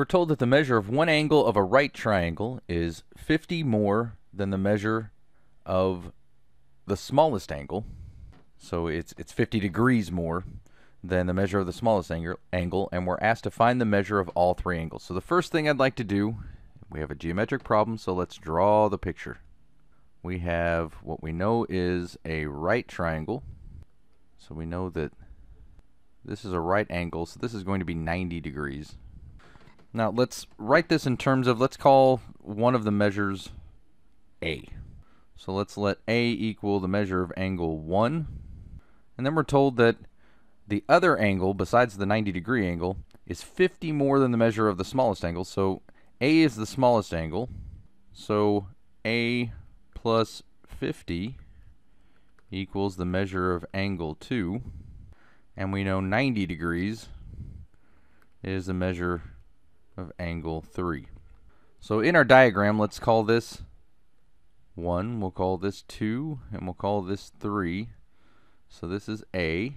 We're told that the measure of one angle of a right triangle is 50 more than the measure of the smallest angle. So it's, it's 50 degrees more than the measure of the smallest angle, and we're asked to find the measure of all three angles. So the first thing I'd like to do, we have a geometric problem, so let's draw the picture. We have what we know is a right triangle. So we know that this is a right angle, so this is going to be 90 degrees. Now let's write this in terms of, let's call one of the measures A. So let's let A equal the measure of angle 1. And then we're told that the other angle, besides the 90 degree angle, is 50 more than the measure of the smallest angle. So A is the smallest angle. So A plus 50 equals the measure of angle 2. And we know 90 degrees is the measure of angle 3. So in our diagram, let's call this 1, we'll call this 2, and we'll call this 3. So this is A,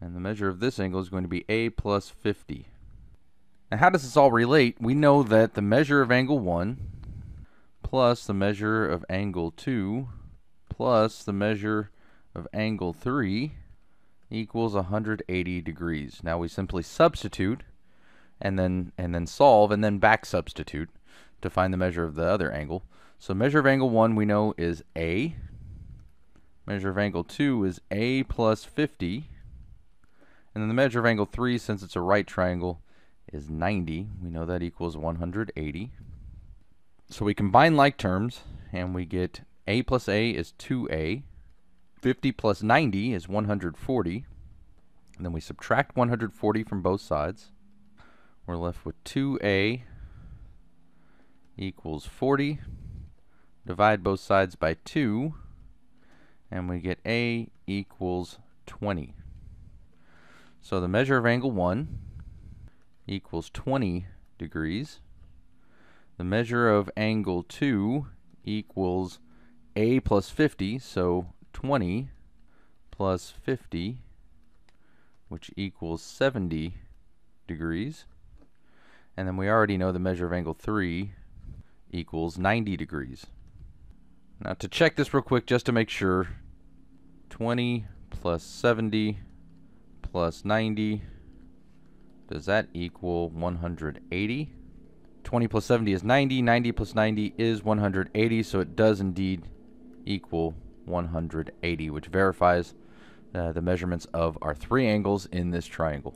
and the measure of this angle is going to be A plus 50. Now how does this all relate? We know that the measure of angle 1 plus the measure of angle 2 plus the measure of angle 3 equals 180 degrees. Now we simply substitute and then and then solve and then back substitute to find the measure of the other angle. So measure of angle 1 we know is A. Measure of angle 2 is A plus 50. And then the measure of angle 3, since it's a right triangle, is 90. We know that equals 180. So we combine like terms, and we get A plus A is 2A. 50 plus 90 is 140. And then we subtract 140 from both sides. We're left with 2a equals 40. Divide both sides by 2, and we get a equals 20. So the measure of angle 1 equals 20 degrees. The measure of angle 2 equals a plus 50, so 20 plus 50, which equals 70 degrees. And then we already know the measure of angle 3 equals 90 degrees. Now to check this real quick just to make sure, 20 plus 70 plus 90, does that equal 180? 20 plus 70 is 90, 90 plus 90 is 180, so it does indeed equal 180, which verifies uh, the measurements of our three angles in this triangle.